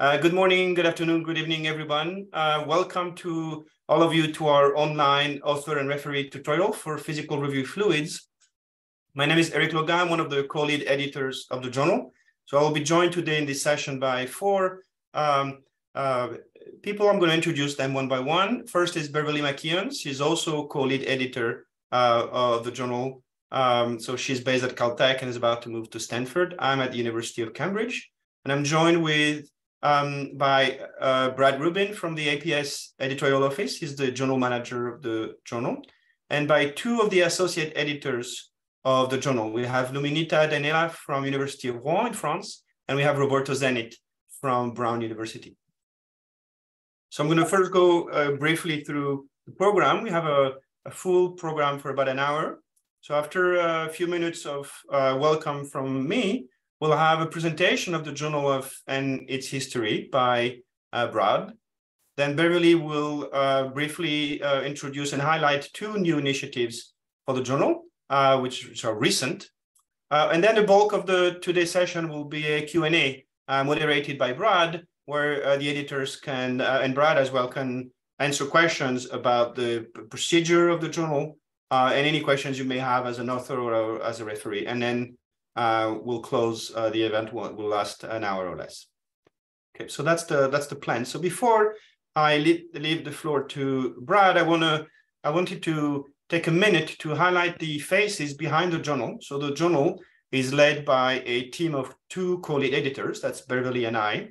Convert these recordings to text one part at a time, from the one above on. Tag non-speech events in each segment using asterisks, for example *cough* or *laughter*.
Uh, good morning, good afternoon, good evening, everyone. Uh, welcome to all of you to our online author and referee tutorial for physical review fluids. My name is Eric Lauga, I'm one of the co-lead editors of the journal. So I'll be joined today in this session by four um, uh, people. I'm going to introduce them one by one. First is Beverley McKeon. She's also co-lead editor uh, of the journal. Um, so she's based at Caltech and is about to move to Stanford. I'm at the University of Cambridge. And I'm joined with um, by uh, Brad Rubin from the APS editorial office. He's the journal manager of the journal. And by two of the associate editors of the journal. We have Luminita Danaila from University of Rouen in France, and we have Roberto Zenit from Brown University. So I'm going to first go uh, briefly through the program. We have a, a, full program for about an hour. So after a few minutes of uh, welcome from me, we'll have a presentation of the journal of and its history by uh, Brad. Then Beverley will uh, briefly uh, introduce and highlight two new initiatives for the journal, uh, which, which, are recent. Uh, and then the bulk of the today's session will be a Q&A uh, moderated by Brad, where the editors can, and Brad as well, can answer questions about the procedure of the journal and any questions you may have as an author or as a referee. And then uh, we'll close uh, the event will, will last an hour or less. Okay, so that's the that's the plan. So before I leave, leave the floor to Brad, I wanna I wanted to take a minute to highlight the faces behind the journal. So the journal is led by a team of two co-lead editors. That's Beverley and I.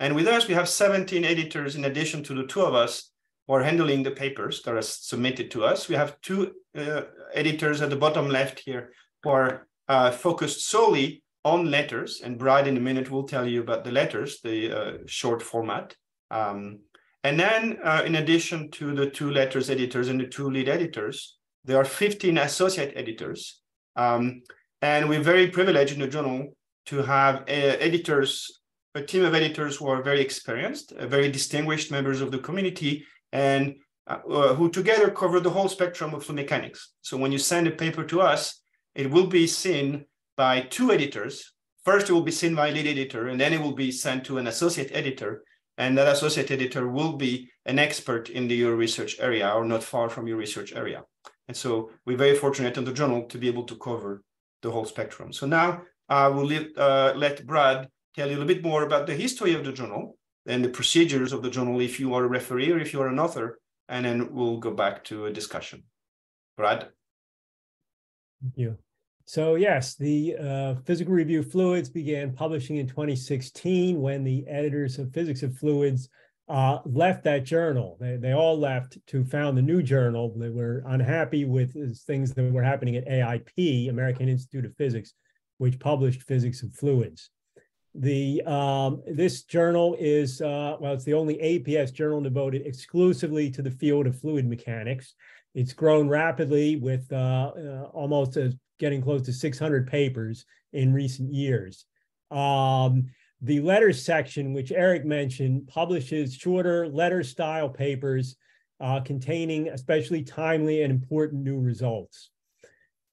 And with us, we have 17 editors in addition to the two of us who are handling the papers that are submitted to us. We have two uh, editors at the bottom left here who are uh, focused solely on letters, and Brad in a minute will tell you about the letters, the uh, short format. Um, and then, uh, in addition to the two letters editors and the two lead editors, there are 15 associate editors. Um, and we're very privileged in the journal to have uh, editors, a team of editors who are very experienced, uh, very distinguished members of the community, and uh, who together cover the whole spectrum of mechanics. So when you send a paper to us, it will be seen by two editors. First, it will be seen by lead editor, and then it will be sent to an associate editor. And that associate editor will be an expert in the, your research area or not far from your research area. And so we're very fortunate in the journal to be able to cover the whole spectrum. So now I will leave, uh, let Brad tell you a little bit more about the history of the journal and the procedures of the journal if you are a referee or if you are an author, and then we'll go back to a discussion. Brad? Thank you. So yes, the uh, Physical Review Fluids began publishing in 2016 when the editors of Physics of Fluids uh, left that journal. They, they all left to found the new journal. They were unhappy with things that were happening at AIP, American Institute of Physics, which published Physics of Fluids. The um, this journal is uh, well, it's the only APS journal devoted exclusively to the field of fluid mechanics. It's grown rapidly with uh, uh, almost a getting close to 600 papers in recent years. Um, the letters section, which Eric mentioned, publishes shorter letter style papers uh, containing especially timely and important new results.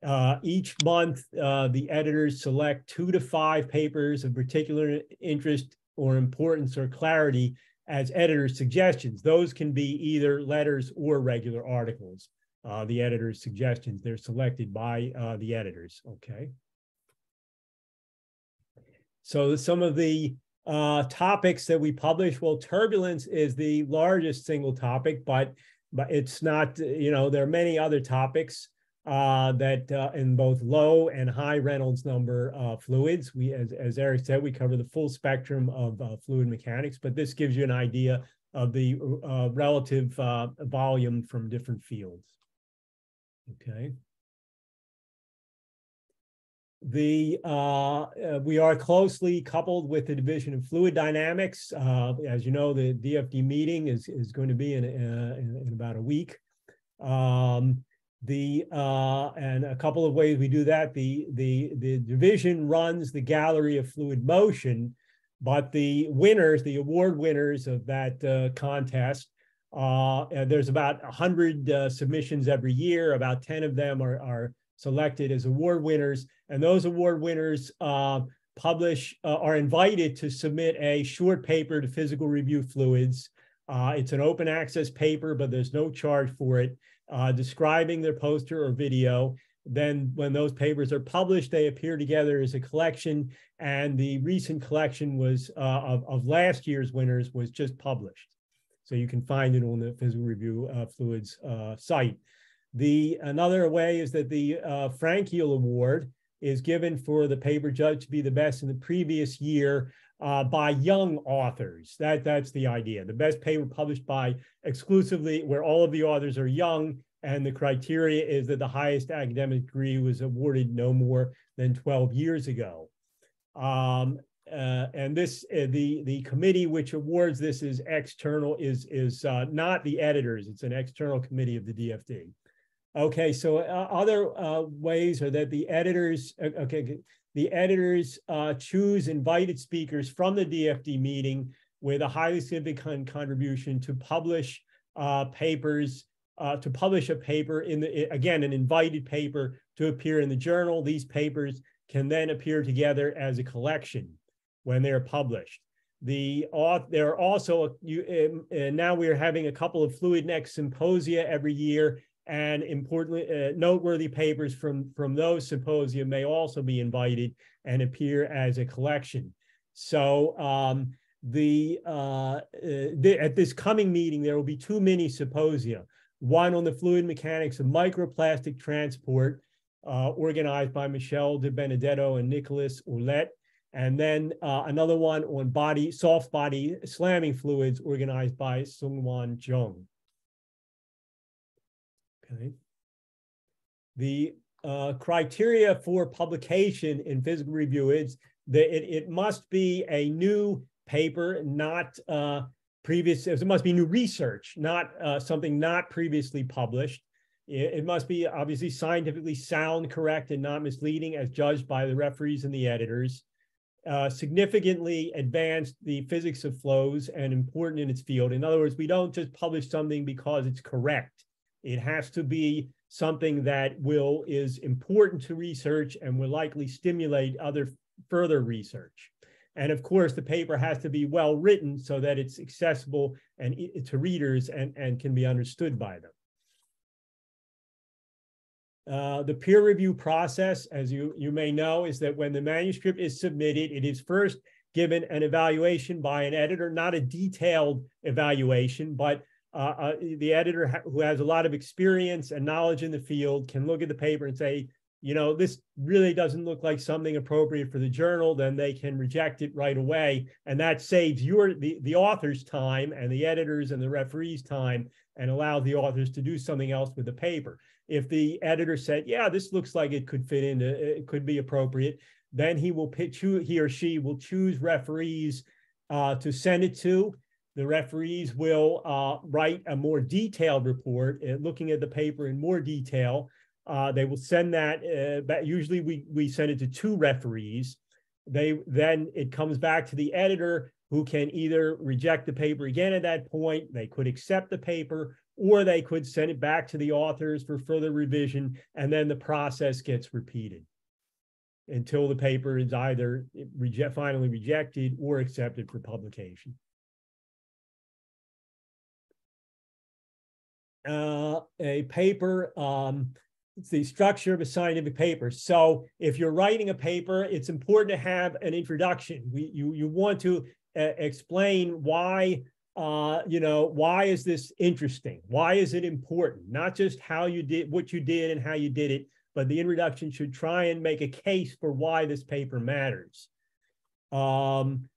Uh, each month, uh, the editors select two to five papers of particular interest or importance or clarity as editor suggestions. Those can be either letters or regular articles uh, the editor's suggestions. They're selected by uh, the editors. Okay. So some of the uh, topics that we publish, well, turbulence is the largest single topic, but but it's not. You know, there are many other topics uh, that uh, in both low and high Reynolds number uh, fluids. We, as, as Eric said, we cover the full spectrum of uh, fluid mechanics, but this gives you an idea of the uh, relative uh, volume from different fields. Okay. The uh, uh, we are closely coupled with the Division of Fluid Dynamics. Uh, as you know, the DFD meeting is is going to be in uh, in, in, about a week. Um, the uh, and a couple of ways we do that. The the the division runs the Gallery of Fluid Motion, but the winners, the award winners of that uh, contest, uh, there's about 100 uh, submissions every year. About 10 of them are, are selected as award winners. And those award winners uh, publish uh, are invited to submit a short paper to physical review fluids. Uh, it's an open access paper, but there's no charge for it, uh, describing their poster or video. Then when those papers are published, they appear together as a collection. And the recent collection was of, of last year's winners was just published. So you can find it on the Physical Review uh, Fluids uh, site. The another way is that the uh, Frenkiel Award is given for the paper judged to be the best in the previous year uh, by young authors. That that's the idea. The best paper published by exclusively where all of the authors are young, and the criteria is that the highest academic degree was awarded no more than 12 years ago. Um, uh, and this uh, the the committee which awards this is external is is uh, not the editors. It's an external committee of the DFD. Okay, so uh, other uh, ways are that the editors, uh, okay, the editors choose invited speakers from the DFD meeting with a highly significant contribution to publish papers, to publish a paper in the, again, an invited paper to appear in the journal. These papers can then appear together as a collection when they're published. The there are also you, um, now we are having a couple of Fluid Neck symposia every year and importantly, uh, noteworthy papers from, from those symposia may also be invited and appear as a collection. So um, the, uh, uh, the, at this coming meeting, there will be two mini symposia, one on the fluid mechanics of microplastic transport, uh, organized by Michelle DiBenedetto and Nicholas Ouellette, and then uh, another one on body soft body slamming fluids organized by Sunghwan Jung. Okay. The uh, criteria for publication in physical review is that it, it must be a new paper, not uh, previous, it must be new research, not uh, something not previously published. It, it, must be obviously scientifically sound, correct, and not misleading as judged by the referees and the editors. Uh, significantly advanced the physics of flows and important in its field. In other words, we don't just publish something because it's correct. It has to be something that will is important to research and will likely stimulate other further research. And of course, the paper has to be well written so that it's accessible and to readers and, and can be understood by them. Uh, the peer review process, as you, you may know, is that when the manuscript is submitted, it is first given an evaluation by an editor, not a detailed evaluation, but uh, uh, the editor ha who has a lot of experience and knowledge in the field can look at the paper and say, you know, this really doesn't look like something appropriate for the journal, then they can reject it right away. And that saves your the, the author's time and the editors and the referees time and allows the authors to do something else with the paper. If the editor said, yeah, this looks like it could fit into, it could be appropriate, then he will pitch, he or she will choose referees uh, to send it to the referees will uh, write a more detailed report, uh, looking at the paper in more detail. Uh, they will send that, uh, usually we, we send it to two referees. They Then it comes back to the editor who can either reject the paper again at that point, they could accept the paper, or they could send it back to the authors for further revision, and then the process gets repeated until the paper is either finally rejected or accepted for publication. uh, a paper, um, it's the structure of a scientific paper. So if you're writing a paper, it's important to have an introduction. We, you, you want to uh, explain why, uh, you know, why is this interesting? Why is it important? Not just how you did, what you did and how you did it, but the introduction should try and make a case for why this paper matters. Um,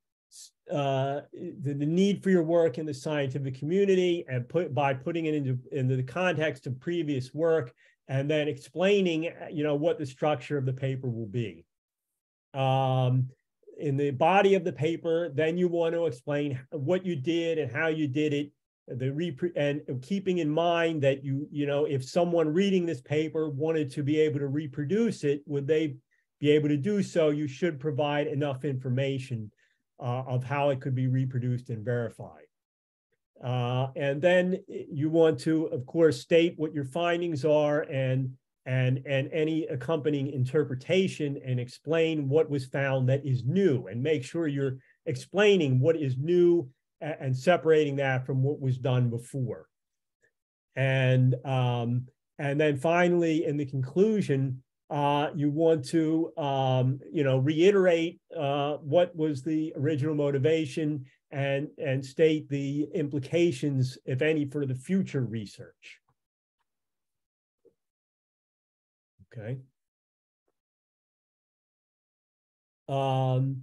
uh, the, the, need for your work in the scientific community and put by putting it into, into the context of previous work and then explaining you know what the structure of the paper will be um, in the body of the paper then you want to explain what you did and how you did it the repre- and keeping in mind that you you know if someone reading this paper wanted to be able to reproduce it would they be able to do so you should provide enough information uh, of how it could be reproduced and verified. Uh, and then you want to, of course, state what your findings are and and, and any accompanying interpretation and explain what was found that is new and make sure you're explaining what is new and, and separating that from what was done before. And um, and then finally, in the conclusion, uh, you want to um, you know reiterate uh, what was the original motivation and and state the implications, if any, for the future research. Okay. Um,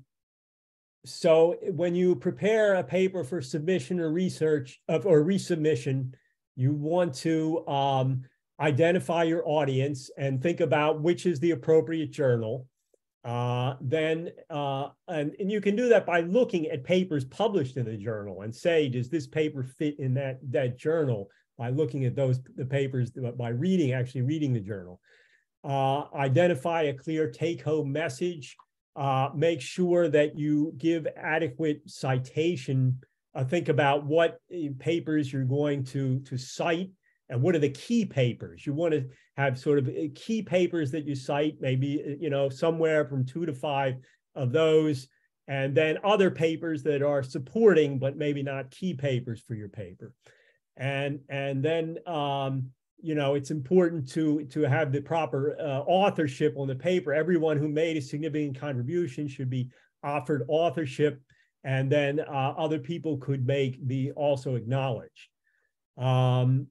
so when you prepare a paper for submission or research of or resubmission, you want to um, identify your audience and think about which is the appropriate journal. Uh, then, uh, and, and you can do that by looking at papers published in the journal and say, does this paper fit in that, that journal by looking at those the papers, by reading, actually reading the journal. Uh, identify a clear take-home message. Uh, make sure that you give adequate citation. Uh, think about what uh, papers you're going to, to cite and what are the key papers you want to have sort of uh, key papers that you cite maybe you know somewhere from two to five of those and then other papers that are supporting but maybe not key papers for your paper and and then um, you know it's important to to have the proper uh, authorship on the paper everyone who made a significant contribution should be offered authorship and then uh, other people could make be also acknowledged um,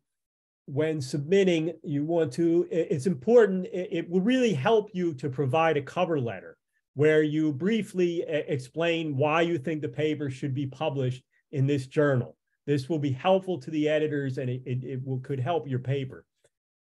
when submitting, you want to, it's important, it will really help you to provide a cover letter where you briefly explain why you think the paper should be published in this journal. This will be helpful to the editors and it, it, it will, could help your paper.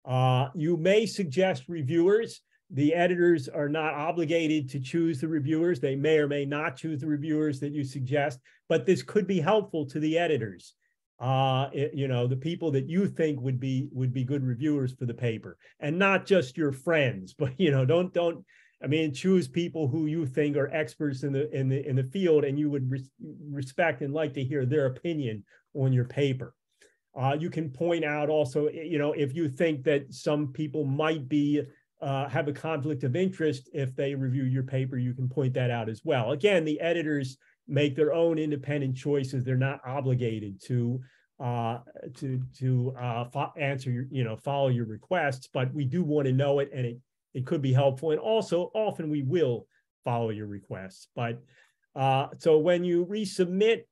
Uh, you may suggest reviewers. The editors are not obligated to choose the reviewers. They may or may not choose the reviewers that you suggest, but this could be helpful to the editors uh, it, you know, the people that you think would be would be good reviewers for the paper, and not just your friends. *laughs* But you know, don't don't. I mean, choose people who you think are experts in the in the in the field, and you would res- respect and like to hear their opinion on your paper. Uh, you can point out also, you know, if you think that some people might be uh, have a conflict of interest if they review your paper, you can point that out as well. Again, the editors make their own independent choices. They're not obligated to uh, to to uh, answer your you know follow your requests, but we do want to know it, and it it could be helpful. And also, often we will follow your requests. But uh, so when you resubmit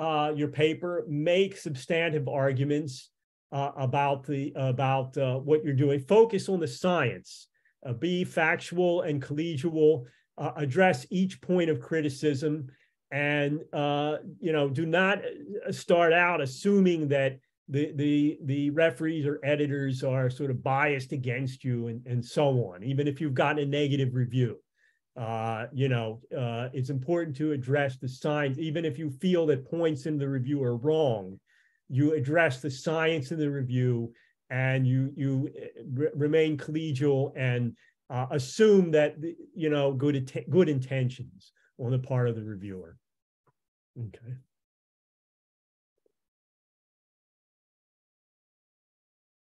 uh, your paper, make substantive arguments uh, about the about uh, what you're doing. Focus on the science. Uh, be factual and collegial. Uh, address each point of criticism and uh, you know do not start out assuming that the the the referees or editors are sort of biased against you and, and so on even if you've gotten a negative review uh, you know uh, it's important to address the signs even if you feel that points in the review are wrong you address the science in the review and you you uh, re- remain collegial and uh, assume that you know good good intentions on the part of the reviewer. Okay.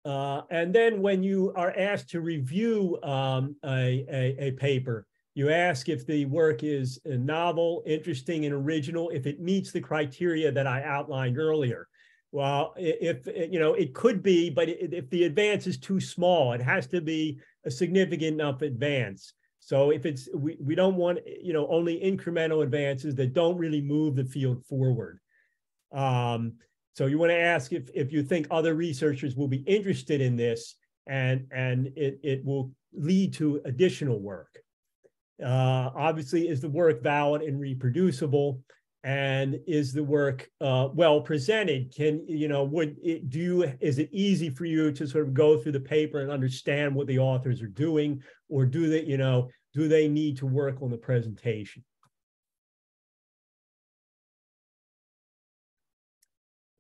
Uh, and then when you are asked to review um, a, a, a, paper, you ask if the work is novel, interesting, and original, if it meets the criteria that I outlined earlier. Well, if, you know, it could be, but if the advance is too small, it has to be a significant enough advance. So if it's we, we don't want you know only incremental advances that don't really move the field forward. Um, so you want to ask if if you think other researchers will be interested in this and and it it will lead to additional work. Uh, obviously, is the work valid and reproducible? and is the work uh, well presented? Can you know would it, do you is it easy for you to sort of go through the paper and understand what the authors are doing? Or do they you know do they need to work on the presentation?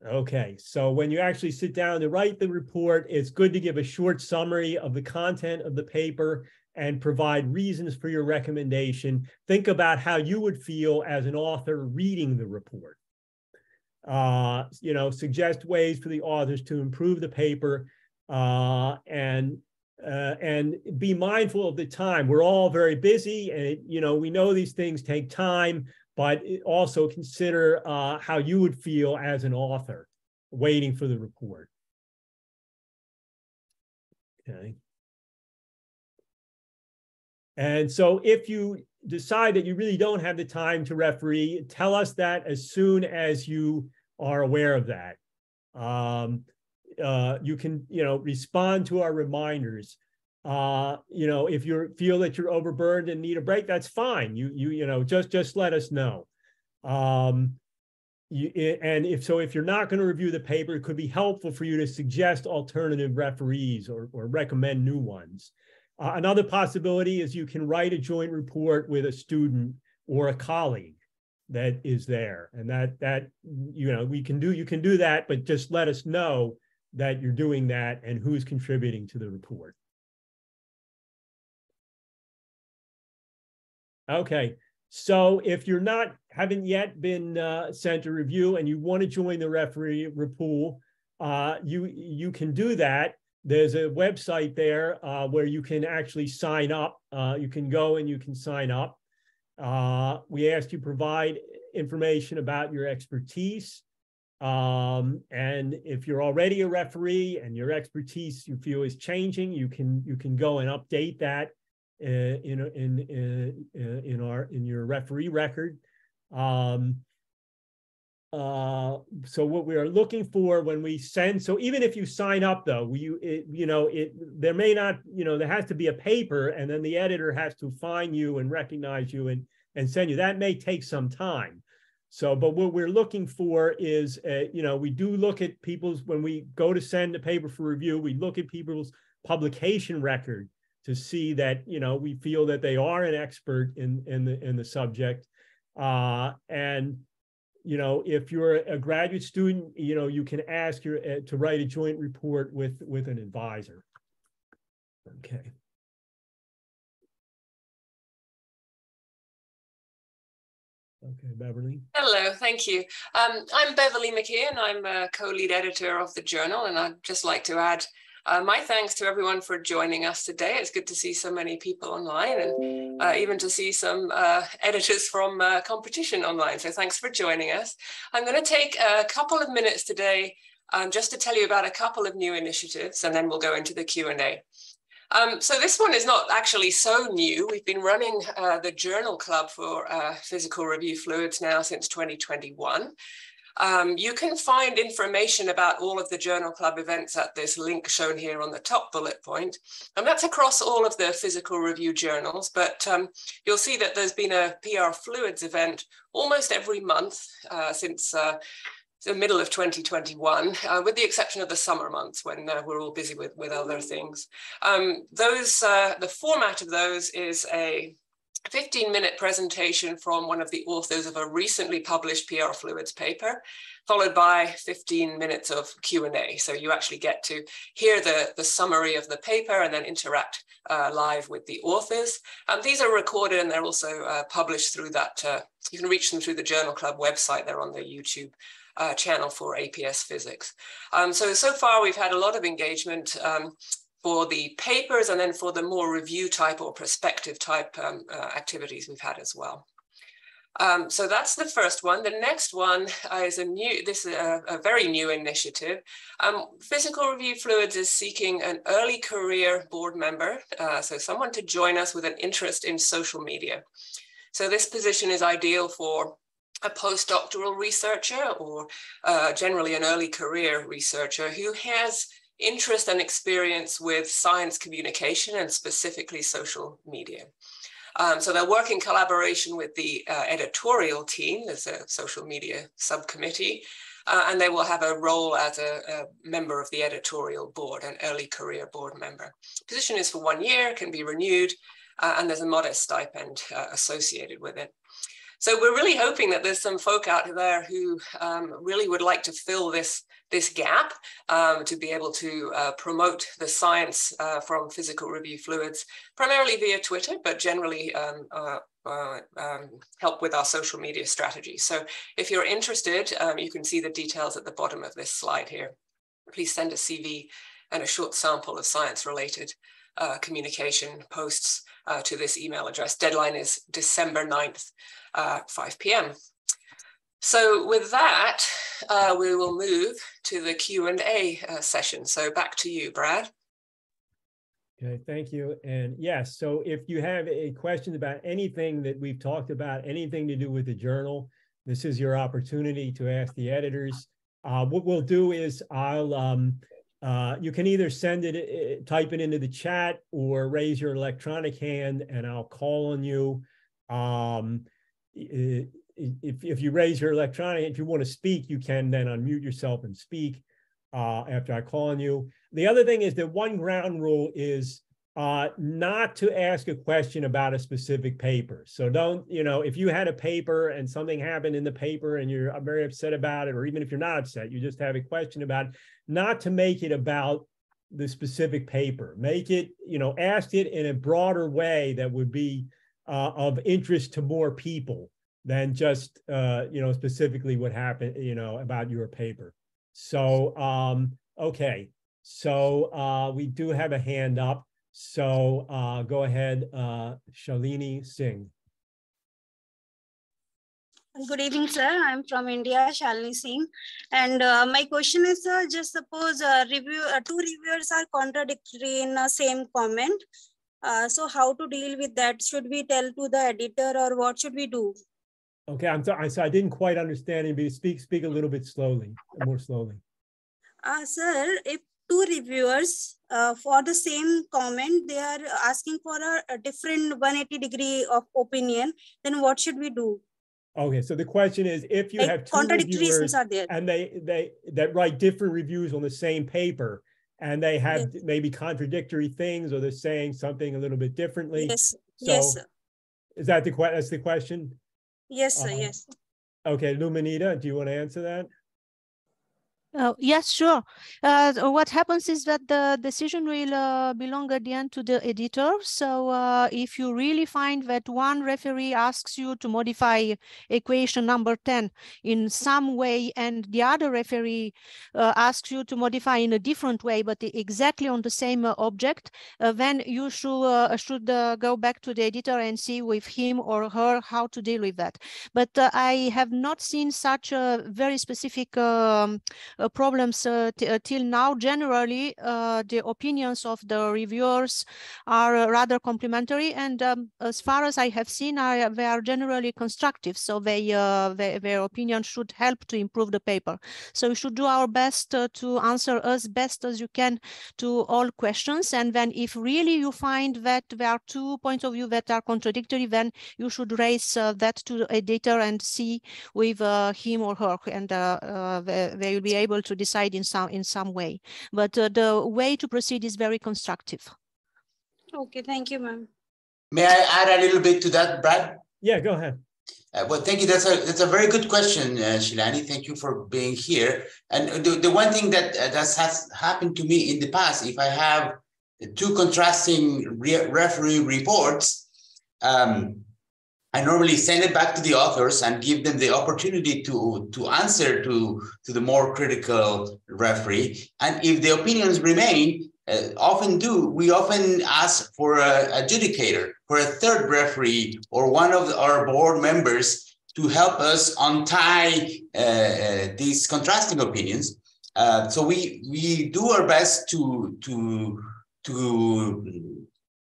Okay, so when you actually sit down to write the report, it's good to give a short summary of the content of the paper and provide reasons for your recommendation. Think about how you would feel as an author reading the report. Uh, you know, suggest ways for the authors to improve the paper uh, and uh, and be mindful of the time. We're all very busy, and you know we know these things take time, but also consider uh, how you would feel as an author waiting for the report. Okay. And so if you decide that you really don't have the time to referee, tell us that as soon as you are aware of that. Um, uh, you can, you know, respond to our reminders. Uh, you know, if you feel that you're overburdened and need a break, that's fine. You, you, you know, just just let us know. Um, you, and if so, if you're not going to review the paper, it could be helpful for you to suggest alternative referees or, or recommend new ones. Uh, another possibility is you can write a joint report with a student or a colleague that is there, and that that you know we can do you can do that, but just let us know that you're doing that and who's contributing to the report. Okay, so if you're not haven't yet been uh, sent a review and you want to join the referee pool, uh, you you can do that. There's a website there uh, where you can actually sign up. Uh, you can go and you can sign up. Uh, we asked you provide information about your expertise. Um, and if you're already a referee and your expertise you feel is changing, you can you can go and update that uh, in in in uh, in our in your referee record. Um, uh, so what we are looking for when we send, so even if you sign up though, you it, you know it there may not you know there has to be a paper, and then the editor has to find you and recognize you and and send you. That may take some time. So, but what we're looking for is, uh, you know, we do look at people's, when we go to send a paper for review, we look at people's publication record to see that, you know, we feel that they are an expert in, in, the, in the subject. Uh, and, you know, if you're a graduate student, you know, you can ask your, uh, to write a joint report with, with an advisor. Okay. Okay, Beverley. Hello, thank you. Um, I'm Beverley McKeon. I'm a co-lead editor of the journal, and I'd just like to add uh, my thanks to everyone for joining us today. It's good to see so many people online and uh, even to see some uh, *laughs* editors from uh, competition online. So thanks for joining us. I'm going to take a couple of minutes today um, just to tell you about a couple of new initiatives, and then we'll go into the Q&A. Um, so this one is not actually so new. We've been running uh, the Journal Club for uh, physical review fluids now since 2021. Um, you can find information about all of the Journal Club events at this link shown here on the top bullet point. And that's across all of the physical review journals, but um, you'll see that there's been a PR Fluids event almost every month uh, since uh, the middle of 2021, uh, with the exception of the summer months when uh, we're all busy with, with other things. Um, those, uh, the format of those is a 15 minute presentation from one of the authors of a recently published PR Fluids paper, followed by 15 minutes of Q&A. So you actually get to hear the, the summary of the paper and then interact uh, live with the authors. Um, these are recorded and they're also uh, published through that, uh, you can reach them through the Journal Club website, they're on the YouTube uh, channel for APS physics. Um, so, so far we've had a lot of engagement um, for the papers and then for the more review type or perspective type um, uh, activities we've had as well. Um, so that's the first one. The next one is a new, this is a, a very new initiative. Um, Physical Review Fluids is seeking an early career board member, uh, so someone to join us with an interest in social media. So this position is ideal for a postdoctoral researcher or uh, generally an early career researcher who has interest and experience with science communication and specifically social media. Um, so they'll work in collaboration with the uh, editorial team, there's a social media subcommittee, uh, and they will have a role as a, a, member of the editorial board, an early career board member. Position is for one year, can be renewed, uh, and there's a modest stipend uh, associated with it. So we're really hoping that there's some folk out there who um, really would like to fill this, this gap um, to be able to uh, promote the science uh, from physical review fluids, primarily via Twitter, but generally um, uh, uh um, help with our social media strategy. So if you're interested, um, you can see the details at the bottom of this slide here. Please send a CV and a short sample of science related uh, communication posts uh, to this email address. Deadline is December 9th, uh, 5 p.m. So with that, uh, we will move to the Q&A uh, session. So back to you, Brad. Okay, thank you. And yes, so if you have a question about anything that we've talked about, anything to do with the journal, this is your opportunity to ask the editors. Uh, what we'll do is I'll, um, uh, you can either send it, uh, type it into the chat or raise your electronic hand and I'll call on you. Um, if, if you raise your electronic, if you want to speak, you can then unmute yourself and speak uh, after I call on you. The other thing is that one ground rule is uh, not to ask a question about a specific paper. So don't, you know, if you had a paper and something happened in the paper and you're very upset about it, or even if you're not upset, you just have a question about it, not to make it about the specific paper. Make it, you know, ask it in a broader way that would be uh, of interest to more people than just, uh, you know, specifically what happened, you know, about your paper. So, um, okay. So uh, we do have a hand up. So uh, go ahead, uh, Shalini Singh. Good evening, sir. I'm from India, Shalini Singh. And uh, my question is, uh, just suppose uh, review, uh, two reviewers are contradictory in the same comment. Uh, so how to deal with that? Should we tell to the editor or what should we do? Okay, I'm sorry. So I didn't quite understand you. Speak, speak a little bit slowly, more slowly. Uh, sir, if two reviewers uh, for the same comment, they are asking for a, a, different 180 degree of opinion, then what should we do? Okay, so the question is if you like have two reviewers and they they that write different reviews on the same paper and they have yes. maybe contradictory things or they're saying something a little bit differently. Yes. So yes. Is that the that's the question? Yes, sir. Uh, yes. Okay, Luminita, do you want to answer that? Uh, yes, sure. Uh, what happens is that the decision will uh, belong at the end to the editor. So uh, if you really find that one referee asks you to modify equation number 10 in some way and the other referee uh, asks you to modify in a different way, but exactly on the same uh, object, then you should, should go back to the editor and see with him or her how to deal with that. But I have not seen such a very specific um, problems uh, uh, till now. Generally, the opinions of the reviewers are rather complementary, and um, as far as I have seen, are, they are generally constructive. So they, they, their opinion should help to improve the paper. So we should do our best to answer as best as you can to all questions. And then if really you find that there are two points of view that are contradictory, then you should raise uh, that to the editor and see with uh, him or her, and uh, they, they, will be able to decide in some in some way. But uh, the way to proceed is very constructive. Okay, thank you, ma'am. May I add a little bit to that, Brad? Yeah, go ahead. Uh, well, thank you. That's a that's a very good question, uh, Shilani. Thank you for being here. And the, the one thing that uh, that has happened to me in the past, if I have two contrasting re referee reports, um, I normally send it back to the authors and give them the opportunity to, to answer to, to the more critical referee. And if the opinions remain, uh, often do, we often ask for an adjudicator, for a third referee or one of our board members to help us untie uh, uh, these contrasting opinions. Uh, so we, we do our best to, to, to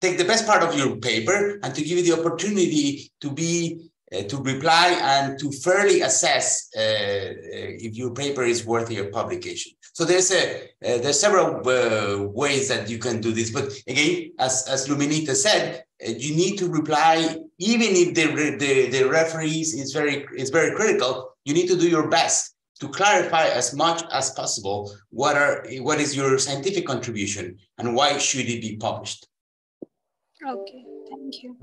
take the best part of your paper and to give you the opportunity to be uh, to reply and to fairly assess uh, uh if your paper is worthy of publication. So there's a uh, there's several uh, ways that you can do this, but again, as as Luminita said, uh, you need to reply even if the, the the referees is very is very critical. You need to do your best to clarify as much as possible what are what is your scientific contribution and why should it be published. Okay, thank you.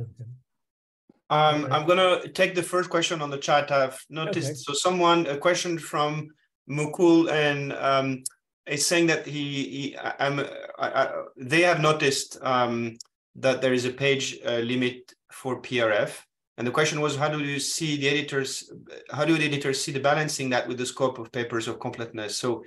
Um, I'm gonna take the first question on the chat. I've noticed okay. so someone a question from Mukul and um, is saying that he, he I'm, I, I, they have noticed um, that there is a page uh, limit for PRF, and the question was how do you see the editors? How do the editors see the balancing that with the scope of papers of completeness? So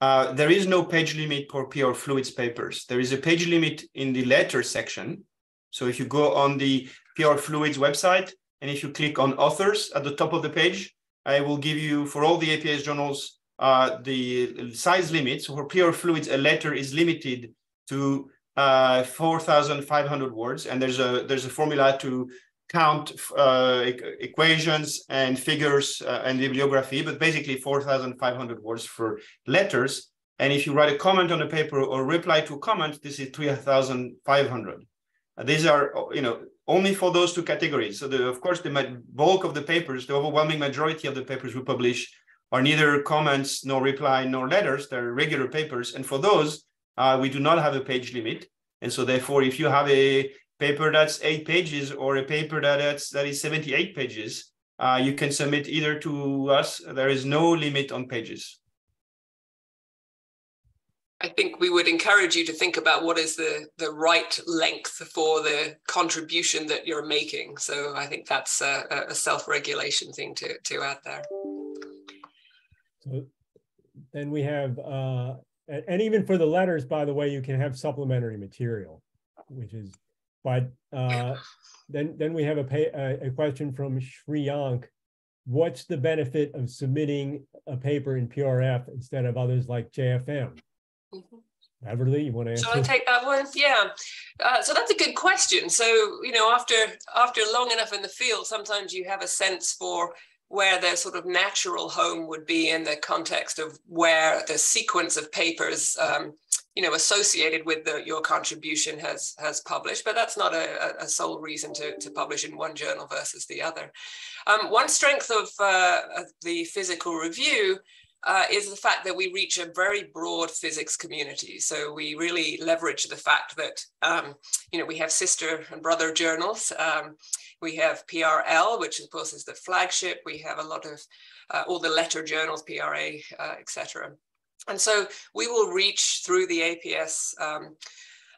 uh, there is no page limit for PR fluids papers. There is a page limit in the letter section. So if you go on the PR fluids website, and if you click on authors at the top of the page, I will give you for all the APS journals uh, the size limits. For PR fluids, a letter is limited to uh, 4,500 words, and there's a there's a formula to count uh, equations and figures uh, and bibliography, but basically 4,500 words for letters. And if you write a comment on a paper or reply to a comment, this is 3,500. Uh, these are, you know, only for those two categories. So the, of course, the bulk of the papers, the overwhelming majority of the papers we publish are neither comments nor reply nor letters. They're regular papers. And for those, uh, we do not have a page limit. And so therefore, if you have a paper that's eight pages or a paper that that's, that is 78 pages, uh, you can submit either to us. There is no limit on pages. I think we would encourage you to think about what is the the right length for the contribution that you're making. So I think that's a, a self-regulation thing to to add there. So then we have, uh, and even for the letters, by the way, you can have supplementary material, which is, but uh, *laughs* then then we have a pay, a, a question from Shriyank. What's the benefit of submitting a paper in PRF instead of others like JFM? Mm-hmm. Beverley, you want to answer? Shall I take that one? Yeah. Uh, so that's a good question. So you know, after after long enough in the field, sometimes you have a sense for where their sort of natural home would be in the context of where the sequence of papers, um, you know, associated with the, your contribution has has published. But that's not a, a, sole reason to, to publish in one journal versus the other. Um, one strength of uh, the physical review uh, is the fact that we reach a very broad physics community. So we really leverage the fact that, um, you know, we have sister and brother journals. Um, we have PRL, which of course is the flagship. We have a lot of uh, all the letter journals, PRA, uh, etc. And so we will reach through the APS um,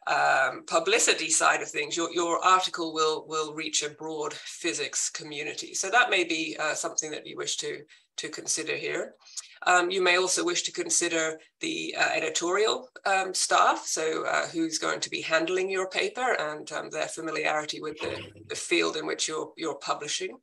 um, publicity side of things, your, your article will, will reach a broad physics community. So that may be uh, something that you wish to, to consider here. Um, you may also wish to consider the uh, editorial um, staff, so uh, who's going to be handling your paper and um, their familiarity with the, the, field in which you're, you're publishing.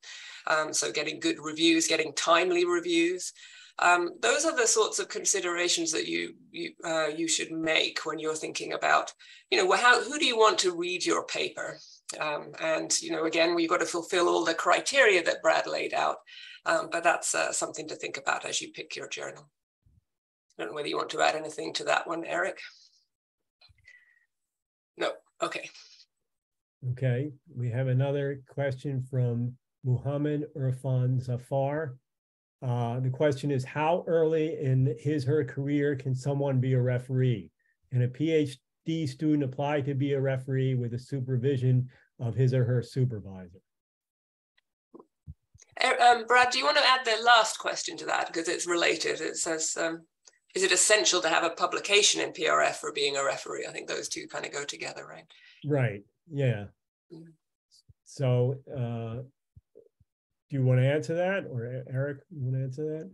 Um, so getting good reviews, getting timely reviews. Um, those are the sorts of considerations that you you, uh, you should make when you're thinking about, you know, how, who do you want to read your paper? Um, and, you know, again, we've got to fulfill all the criteria that Brad laid out. Um, but that's uh, something to think about as you pick your journal. I don't know whether you want to add anything to that one, Eric. No, okay. Okay, we have another question from Muhammad Irfan Zafar. Uh, the question is, how early in his her career can someone be a referee? Can a PhD student apply to be a referee with the supervision of his or her supervisor? Er, um, Brad, do you want to add the last question to that because it's related? It says, um, is it essential to have a publication in PRF for being a referee? I think those two kind of go together, right? Right. Yeah. Mm. So, uh, do you want to answer that, or Eric, you want to answer that?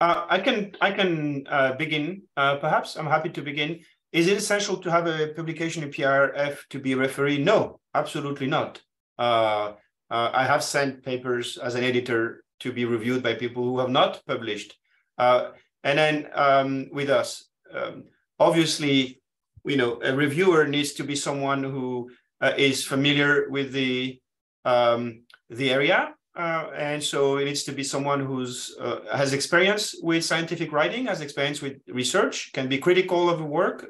Uh, I can I can uh, begin. Uh, perhaps I'm happy to begin. Is it essential to have a publication in PRF to be a referee? No, absolutely not. Uh, uh, I have sent papers as an editor to be reviewed by people who have not published. Uh, and then um, with us, um, obviously, you know, a reviewer needs to be someone who uh, is familiar with the um, the area, uh, and so it needs to be someone who's uh, has experience with scientific writing, has experience with research, can be critical of the work,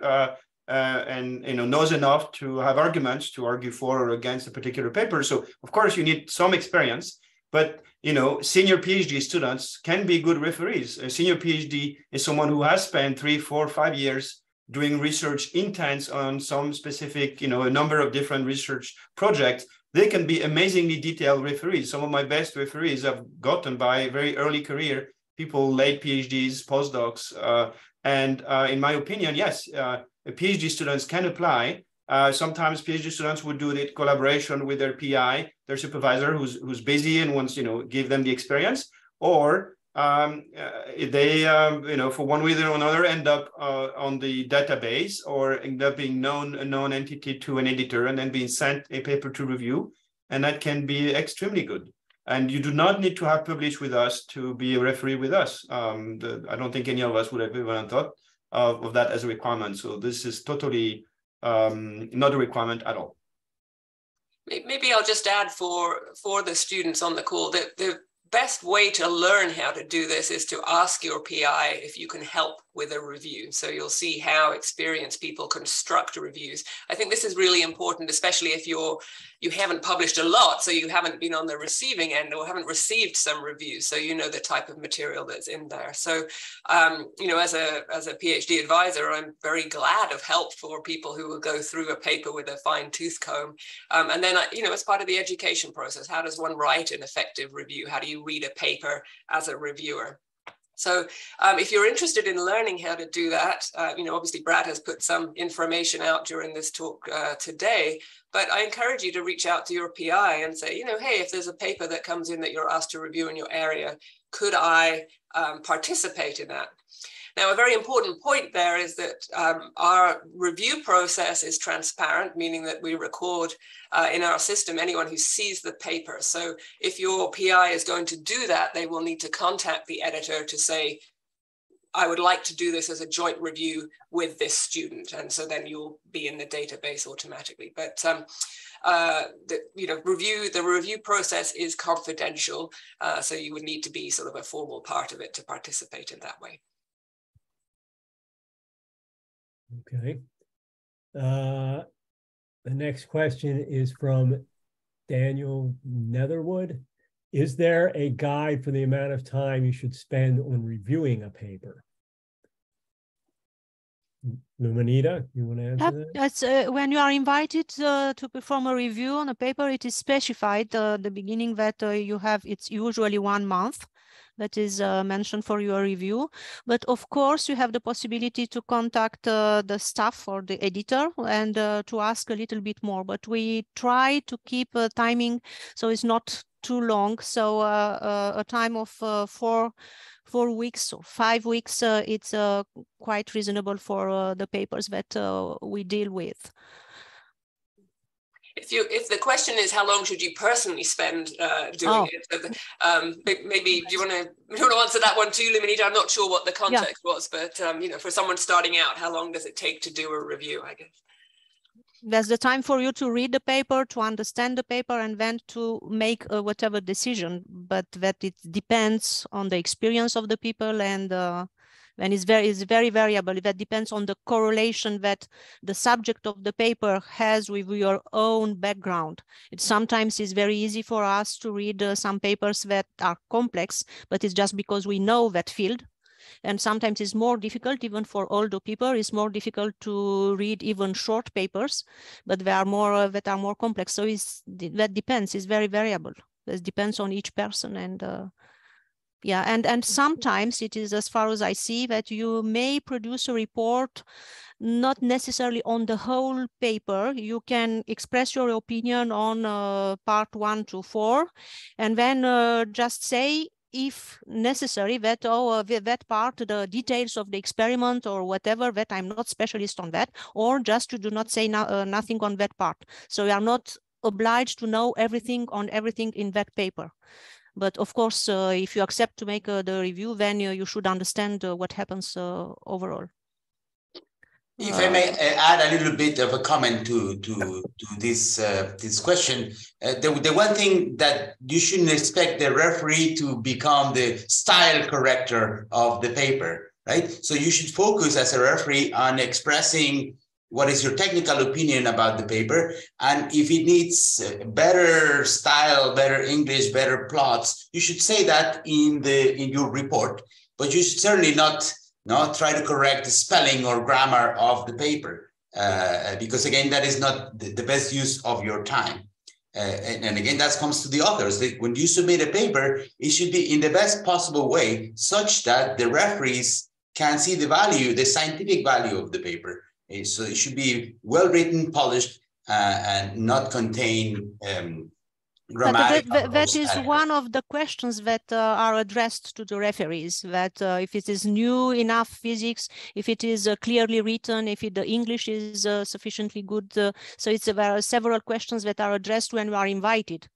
uh, and you know knows enough to have arguments to argue for or against a particular paper. So of course you need some experience, but you know senior PhD students can be good referees. A senior PhD is someone who has spent three, four, five years doing research intense on some specific, you know, a number of different research projects. They can be amazingly detailed referees. Some of my best referees I've gotten by very early career people, late PhDs, postdocs, uh, and uh, in my opinion, yes, uh, PhD students can apply. Uh, sometimes PhD students would do it collaboration with their PI, their supervisor, who's who's busy and wants you know give them the experience. Or um, uh, they, um, you know, for one reason or another, end up uh, on the database or end up being known a known entity to an editor and then being sent a paper to review, and that can be extremely good. And you do not need to have published with us to be a referee with us. Um, the, I don't think any of us would have even thought of, of that as a requirement. So this is totally um, not a requirement at all. Maybe I'll just add for for the students on the call that the best way to learn how to do this is to ask your PI if you can help with a review. So you'll see how experienced people construct reviews. I think this is really important, especially if you're you haven't published a lot, so you haven't been on the receiving end or haven't received some reviews, so you know the type of material that's in there. So, um, you know, as a as a PhD advisor, I'm very glad of help for people who will go through a paper with a fine tooth comb. Um, and then, you know, as part of the education process, how does one write an effective review? How do you read a paper as a reviewer? So um, if you're interested in learning how to do that, uh, you know, obviously Brad has put some information out during this talk uh, today, but I encourage you to reach out to your PI and say, you know, hey, if there's a paper that comes in that you're asked to review in your area, could I um, participate in that? Now, a very important point there is that um, our review process is transparent, meaning that we record uh, in our system anyone who sees the paper. So if your PI is going to do that, they will need to contact the editor to say, I would like to do this as a joint review with this student. And so then you'll be in the database automatically. But um, uh, the you know review the review process is confidential, uh, so you would need to be sort of a formal part of it to participate in that way. Okay. Uh, the next question is from Daniel Netherwood. Is there a guide for the amount of time you should spend on reviewing a paper? Luminita, you want to answer that? That's uh, when you are invited uh, to perform a review on a paper, it is specified uh, the beginning that uh, you have, it's usually one month that is uh, mentioned for your review. But of course, you have the possibility to contact uh, the staff or the editor and uh, to ask a little bit more. But we try to keep timing so it's not too long. So uh, uh, a time of four four weeks or five weeks, it's quite reasonable for the papers that we deal with if you if the question is how long should you personally spend uh, doing oh. it, um, maybe do you want to you want to answer that one too, Luminita? I'm not sure what the context yeah. was, but um, you know, for someone starting out, how long does it take to do a review? I guess there's the time for you to read the paper, to understand the paper, and then to make uh, whatever decision. But that it depends on the experience of the people and uh, and it's very it's very variable. That depends on the correlation that the subject of the paper has with your own background. It sometimes is very easy for us to read uh, some papers that are complex but it's just because we know that field. And sometimes it's more difficult even for older people it's more difficult to read even short papers but they are more uh, that are more complex. So it's that depends. It's very variable. It depends on each person and uh, yeah and and sometimes it is as far as i see that you may produce a report not necessarily on the whole paper. You can express your opinion on uh, part one to four and then uh, just say if necessary that oh uh, that part the details of the experiment or whatever that i'm not specialist on that or just to do not say no, uh, nothing on that part. So you are not obliged to know everything on everything in that paper but of course, uh, if you accept to make uh, the review, then you should understand uh, what happens overall. If I may add a little bit of a comment to to to this uh, this question, uh, the the one thing that you shouldn't expect the referee to become the style corrector of the paper, right? So you should focus as a referee on expressing what is your technical opinion about the paper? And if it needs better style better english better plots you should say that in the in your report. But you should certainly not not try to correct the spelling or grammar of the paper uh, because again that is not the, the best use of your time. Uh, and, and, again that comes to the authors. When you submit a paper it should be in the best possible way such that the referees can see the value the scientific value of the paper so it should be well written, polished, uh, and not contain um, that, that, that is one of the questions that uh, are addressed to the referees. That uh, if it is new enough physics, if it is uh, clearly written, if it, the English is uh, sufficiently good. uh, so it's there are several questions that are addressed when we are invited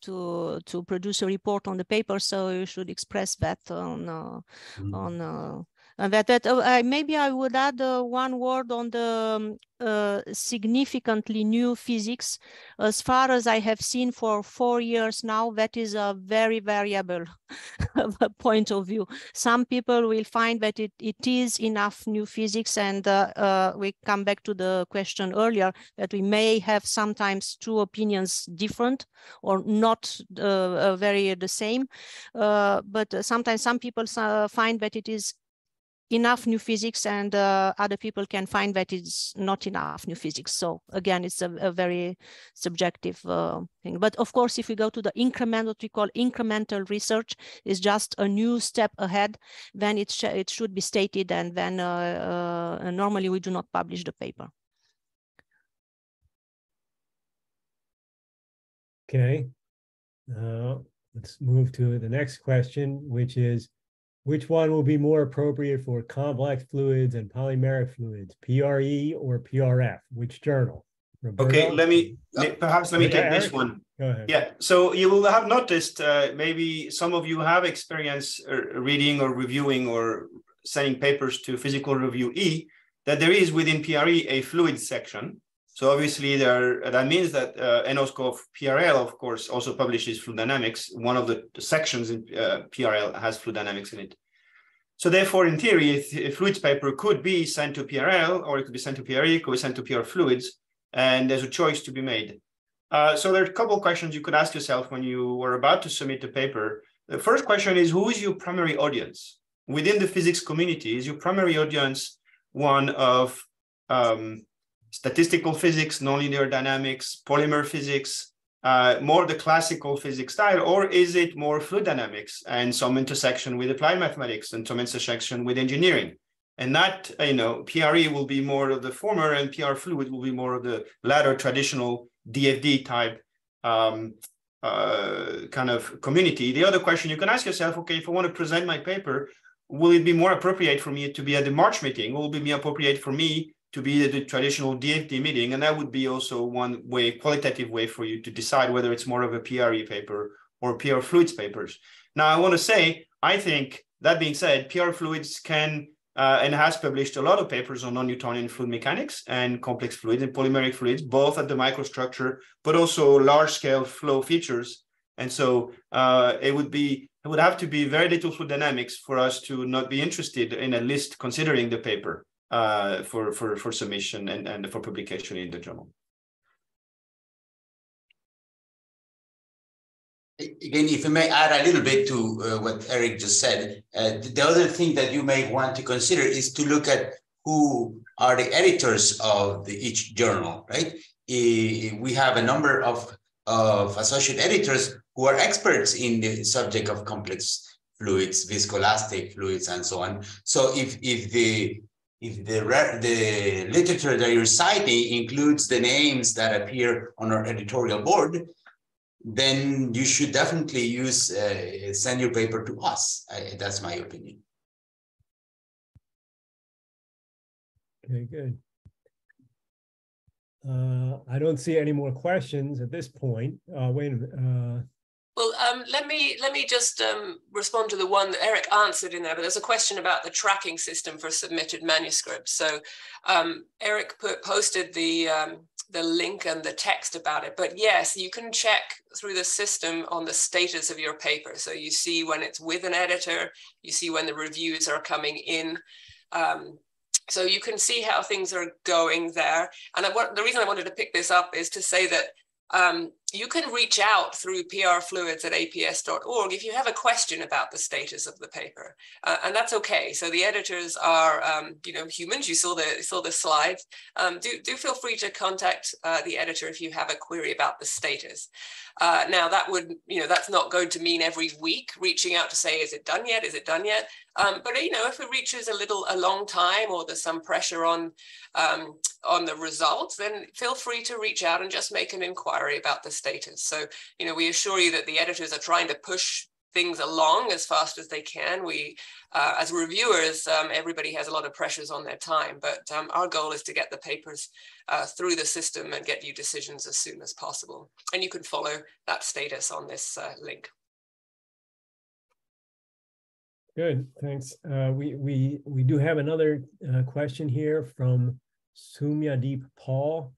to to produce a report on the paper. So you should express that on uh, Mm. on uh, that that uh, maybe I would add uh, one word on the um, uh, significantly new physics. As far as I have seen for four years now, that is a very variable *laughs* point of view. Some people will find that it, it is enough new physics, and uh, uh, we come back to the question earlier that we may have sometimes two opinions different or not very the same. But sometimes some people find that it is enough new physics and uh, other people can find that it's not enough new physics. So again, it's a, a very subjective uh, thing. But of course, if we go to the increment, what we call incremental research is just a new step ahead, then it, sh it should be stated and then uh, uh, normally we do not publish the paper. Okay. Uh, let's move to the next question, which is which one will be more appropriate for complex fluids and polymeric fluids, PRE or PRF? Which journal? Okay, let me perhaps let me Yeah, take this one. Go ahead. Yeah, so you will have noticed, uh, maybe some of you have experience uh, reading or reviewing or sending papers to Physical Review E, that there is within PRE a fluid section. So obviously there, that means that uh, NOSCOP PRL, of course, also publishes fluid dynamics. One of the sections in uh, PRL has fluid dynamics in it. So therefore, in theory, a, a fluids paper could be sent to PRL, or it could be sent to PRE, it could be sent to PR fluids, and there's a choice to be made. Uh, so there are a couple of questions you could ask yourself when you were about to submit the paper. The first question is, who is your primary audience? Within the physics community, is your primary audience one of um, statistical physics, nonlinear dynamics, polymer physics, uh, more the classical physics style, or is it more fluid dynamics and some intersection with applied mathematics and some intersection with engineering? And that, you know, PRE will be more of the former and PR fluid will be more of the latter traditional DFD type um, uh, kind of community. The other question you can ask yourself, okay, if I want to present my paper, will it be more appropriate for me to be at the March meeting? Will it be more appropriate for me to be the traditional DFD meeting? And that would be also one way, qualitative way for you to decide whether it's more of a PRE paper or PR fluids papers. Now, I want to say, I think that being said, PR fluids can uh, and has published a lot of papers on non-Newtonian fluid mechanics and complex fluids and polymeric fluids, both at the microstructure, but also large-scale flow features. And so uh, it would be it would have to be very little fluid dynamics for us to not be interested in at least considering the paper uh, for, for, for submission and, and for publication in the journal. Again, if I may add a little bit to uh, what Eric just said, uh, the other thing that you may want to consider is to look at who are the editors of the, each journal, right? We have a number of, of associate editors who are experts in the subject of complex fluids, viscoelastic fluids, and so on. So if, if the if the, the literature that you're citing includes the names that appear on our editorial board, then you should definitely use uh, send your paper to us. I, that's my opinion. Okay, good. Uh, I don't see any more questions at this point. Uh, wait a minute. Well, um, let me let me just um, respond to the one that Eric answered in there. But there's a question about the tracking system for submitted manuscripts. So um, Eric put, posted the um, the link and the text about it. But yes, you can check through the system on the status of your paper. So you see when it's with an editor, you see when the reviews are coming in. Um, so you can see how things are going there. And I, the reason I wanted to pick this up is to say that um, you can reach out through prfluids at aps.org if you have a question about the status of the paper, uh, and that's okay. So the editors are, um, you know, humans. You saw the saw the slides. Um, do do feel free to contact uh, the editor if you have a query about the status. Uh, now that would, you know, that's not going to mean every week reaching out to say, is it done yet? Is it done yet? Um, but you know, if it reaches a little, a long time, or there's some pressure on um, on the results, then feel free to reach out and just make an inquiry about the status. So, you know, we assure you that the editors are trying to push things along as fast as they can. We, uh, as reviewers, um, everybody has a lot of pressures on their time, but um, our goal is to get the papers uh, through the system and get you decisions as soon as possible. And you can follow that status on this uh, link. Good, thanks. Uh, we we we do have another uh, question here from Sumyadeep Paul.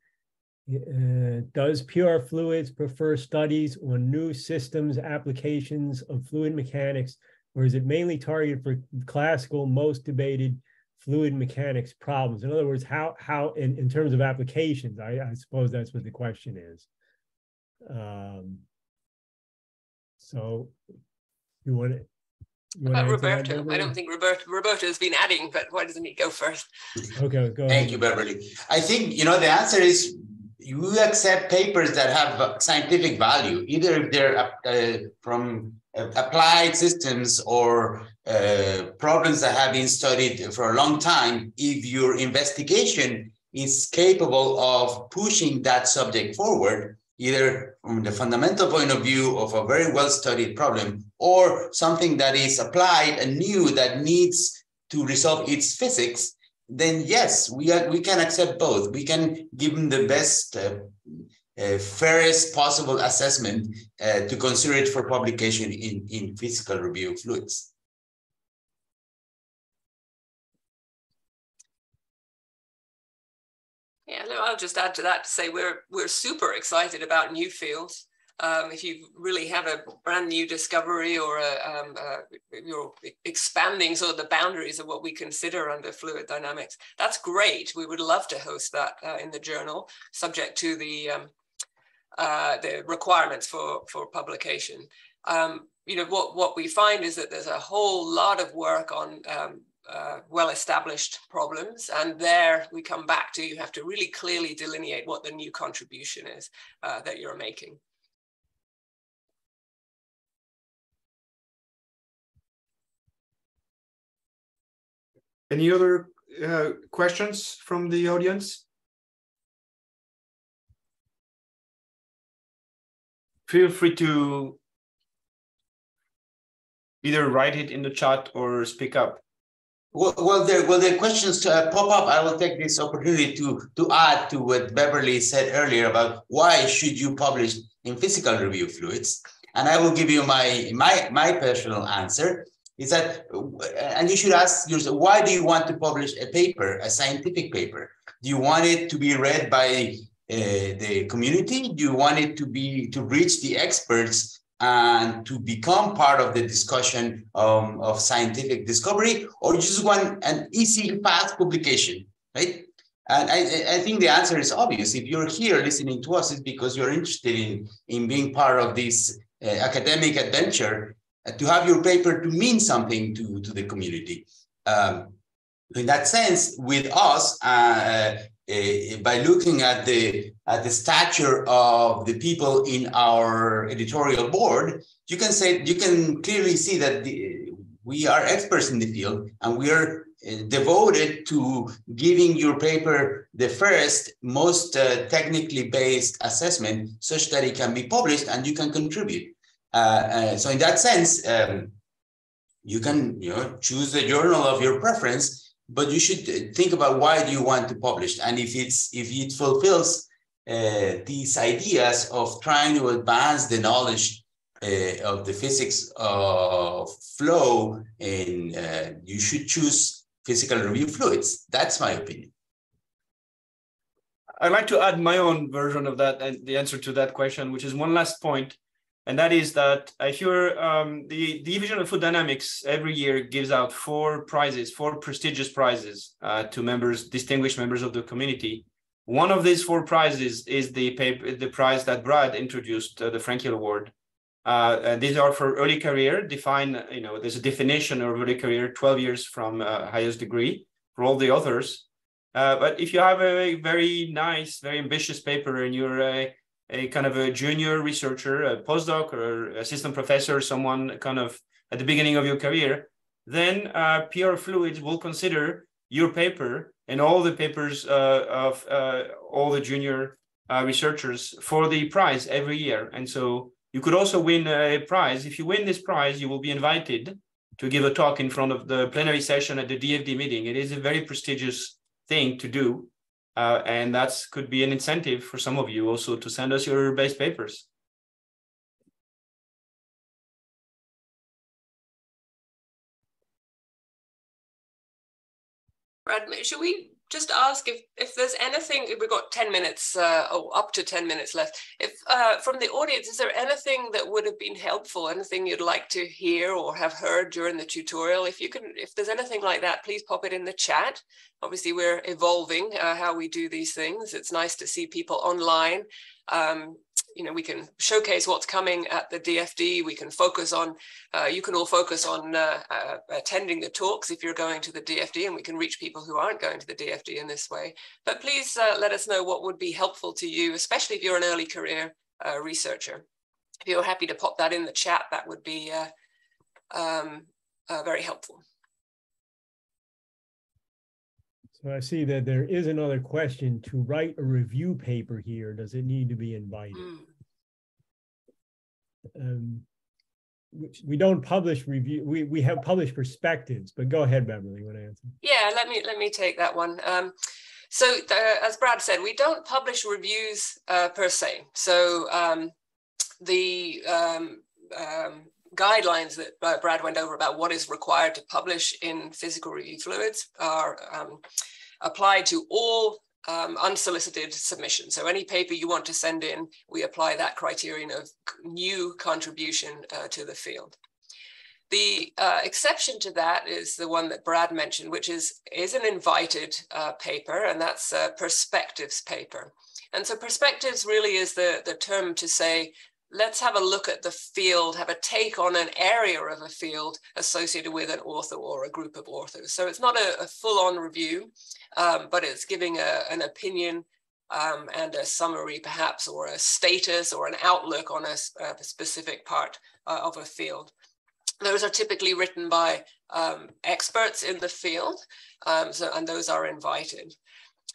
Uh, does PR Fluids prefer studies on new systems applications of fluid mechanics, or is it mainly targeted for classical, most debated fluid mechanics problems? In other words, how how in, in terms of applications, I, I suppose that's what the question is. Um, so you want to uh, Roberto. I don't think Roberto Roberto has been adding, but why doesn't he go first? Okay, go ahead. Thank you, Beverley. I think you know the answer is you accept papers that have scientific value, either if they're uh, from applied systems or uh, problems that have been studied for a long time. If your investigation is capable of pushing that subject forward, either from the fundamental point of view of a very well-studied problem or something that is applied and new that needs to resolve its physics, then yes, we are, we can accept both. We can give them the best, uh, uh, fairest possible assessment uh, to consider it for publication in, in physical review fluids. Yeah, no, I'll just add to that to say we're we're super excited about new fields um, if you really have a brand new discovery or a, um, you're expanding sort of the boundaries of what we consider under fluid dynamics, that's great. We would love to host that uh, in the journal, subject to the um, uh, the requirements for for publication. Um, you know what what we find is that there's a whole lot of work on um, uh, well-established problems. And there we come back to, you have to really clearly delineate what the new contribution is uh, that you're making. Any other uh, questions from the audience? Feel free to either write it in the chat or speak up. Well, well, there, well, the questions uh, pop up. I will take this opportunity to to add to what Beverley said earlier about why should you publish in physical review fluids, and I will give you my my my personal answer is that, and you should ask yourself, why do you want to publish a paper, a scientific paper? Do you want it to be read by uh, the community? Do you want it to be to reach the experts and to become part of the discussion um, of scientific discovery, or you just want an easy, fast publication, right? And I, I, think the answer is obvious. If you're here listening to us, it's because you're interested in, in being part of this uh, academic adventure to have your paper to mean something to, to the community. Um, in that sense, with us, uh, uh, by looking at the at the stature of the people in our editorial board, you can say you can clearly see that the, we are experts in the field and we are uh, devoted to giving your paper the first, most uh, technically based assessment such that it can be published and you can contribute. Uh, uh, so in that sense, um, you can you know choose the journal of your preference, but you should think about why do you want to publish, and if it's if it fulfills uh, these ideas of trying to advance the knowledge uh, of the physics of flow, and uh, you should choose physical review fluids. That's my opinion. I'd like to add my own version of that and the answer to that question, which is one last point and that is that if you're um, the, division of fluid dynamics every year gives out four prizes four prestigious prizes uh, to members distinguished members of the community. One of these four prizes is the paper the prize that brad introduced uh, the Frenkiel award. Uh, and these are for early career define you know there's a definition of early career 12 years from uh, highest degree for all the authors. Uh, but if you have a very nice very ambitious paper and you're a kind of a junior researcher, a postdoc or assistant professor, someone kind of at the beginning of your career, then uh, PR Fluids will consider your paper and all the papers uh, of uh, all the junior uh, researchers for the prize every year. And so you could also win a prize. If you win this prize, you will be invited to give a talk in front of the plenary session at the DFD meeting. It is a very prestigious thing to do. Uh, and that could be an incentive for some of you also to send us your base papers. Brad, should we just ask if if there's anything we've got 10 minutes uh, or up to 10 minutes left. If uh, from the audience is there anything that would have been helpful anything you'd like to hear or have heard during the tutorial? If you can if there's anything like that please pop it in the chat. Obviously we're evolving uh, how we do these things. It's nice to see people online um, you know, we can showcase what's coming at the DFD. We can focus on, uh, you can all focus on uh, uh, attending the talks if you're going to the DFD and we can reach people who aren't going to the DFD in this way. But please uh, let us know what would be helpful to you, especially if you're an early career uh, researcher. If you're happy to pop that in the chat, that would be uh, um, very helpful. So I see that there is another question to write a review paper here. Does it need to be invited? Mm. Um, we don't publish review. We we have published perspectives, but go ahead, Beverley. What answer? Yeah, let me let me take that one. Um, so uh, as Brad said, we don't publish reviews uh, per se. So um, the um, um, guidelines that uh, Brad went over about what is required to publish in physical review fluids are um, applied to all um, unsolicited submissions. So any paper you want to send in, we apply that criterion of new contribution uh, to the field. The uh, exception to that is the one that Brad mentioned, which is, is an invited uh, paper, and that's a perspectives paper. And so perspectives really is the, the term to say, let's have a look at the field, have a take on an area of a field associated with an author or a group of authors. So it's not a, a full-on review, um, but it's giving a, an opinion um, and a summary perhaps, or a status or an outlook on a, a specific part uh, of a field. Those are typically written by um, experts in the field, um, so, and those are invited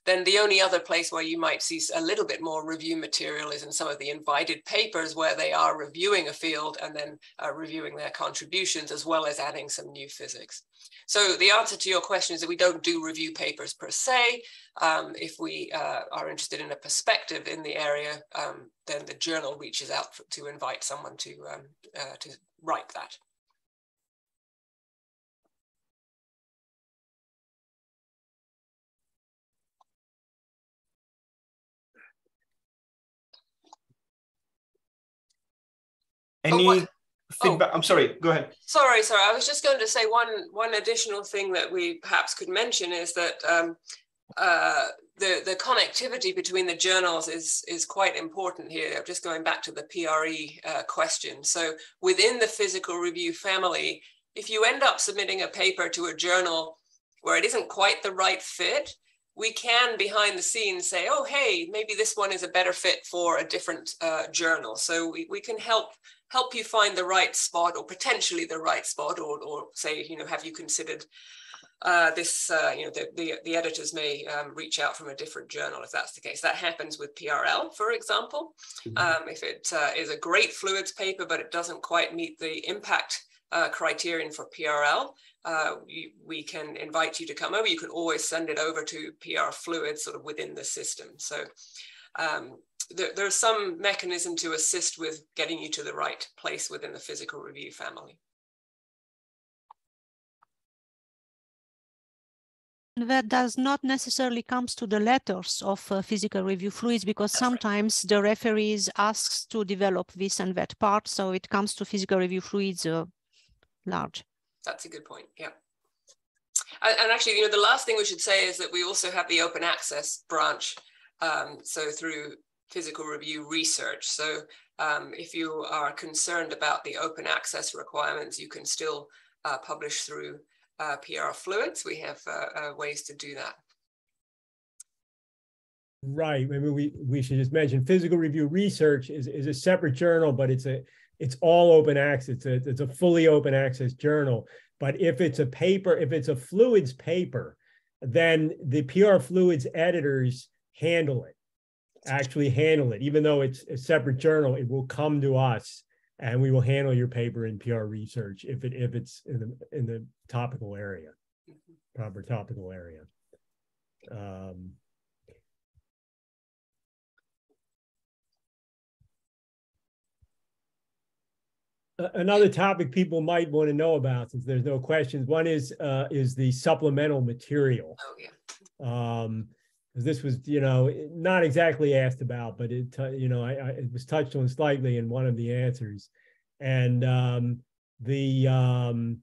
then the only other place where you might see a little bit more review material is in some of the invited papers where they are reviewing a field and then uh, reviewing their contributions as well as adding some new physics. So the answer to your question is that we don't do review papers per se. Um, if we uh, are interested in a perspective in the area, um, then the journal reaches out to invite someone to, um, uh, to write that. Any feedback? Oh, I'm sorry, go ahead. Sorry, sorry. I was just going to say one one additional thing that we perhaps could mention is that um, uh, the the connectivity between the journals is is quite important here. Just going back to the PRE uh, question. So within the physical review family, if you end up submitting a paper to a journal where it isn't quite the right fit, we can behind the scenes say, oh, hey, maybe this one is a better fit for a different uh, journal. So we, we can help help you find the right spot or potentially the right spot or, or say, you know, have you considered uh, this, uh, you know, the, the, the editors may um, reach out from a different journal if that's the case. That happens with PRL, for example. Mm-hmm. Um, if it uh, is a great fluids paper, but it doesn't quite meet the impact uh, criterion for PRL, uh, we, we can invite you to come over. You can always send it over to PR Fluids sort of within the system. So um, there, there's some mechanism to assist with getting you to the right place within the physical review family. that does not necessarily comes to the letters of uh, physical review fluids because That's sometimes right. the referees asks to develop this and that part so it comes to physical review fluids uh, large that's a good point yeah and actually you know the last thing we should say is that we also have the open access branch um, so through physical review research. So um, if you are concerned about the open access requirements, you can still uh, publish through uh, PR Fluids. We have uh, uh, ways to do that. Right. Maybe we, we should just mention physical review research is, is a separate journal, but it's a it's all open access. It's a, it's a fully open access journal. But if it's a paper, if it's a fluids paper, then the PR fluids editors handle it, actually handle it. Even though it's a separate journal, it will come to us and we will handle your paper in PR research if it if it's in the in the topical area, proper topical area. Um, another topic people might want to know about since there's no questions one is uh, is the supplemental material Oh, yeah. um because this was you know not exactly asked about but it you know I, I it was touched on slightly in one of the answers and um the um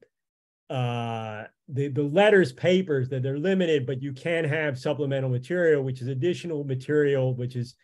uh the the letters papers that they're limited but you can have supplemental material which is additional material which is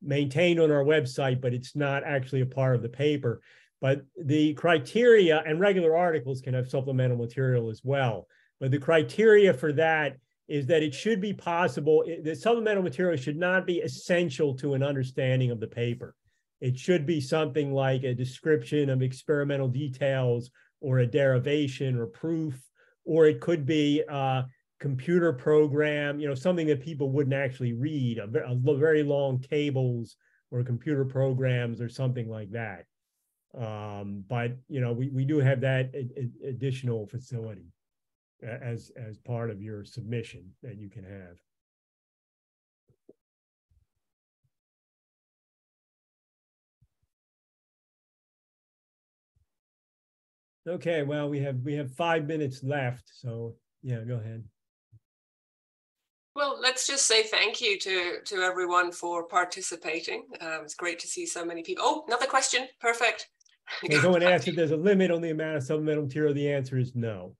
maintained on our website but it's not actually a part of the paper but the criteria and regular articles can have supplemental material as well. But the criteria for that is that it should be possible. The supplemental material should not be essential to an understanding of the paper. It should be something like a description of experimental details or a derivation or proof, or it could be a computer program, you know, something that people wouldn't actually read, a, a very long tables or computer programs or something like that. Um, but you know, we, we do have that additional facility as as part of your submission that you can have. Okay, well, we have we have five minutes left, so yeah, go ahead. Well, let's just say thank you to to everyone for participating. Um, it's great to see so many people. Oh, another question. Perfect. When someone asked if *laughs* there's a limit on the amount of supplemental material, the answer is no.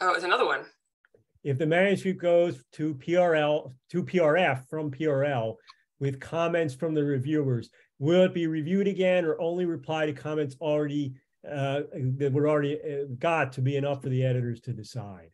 Oh, it's another one. If the manuscript goes to PRL, to PRF from PRL with comments from the reviewers, will it be reviewed again or only reply to comments already uh, that were already uh, got to be enough for the editors to decide?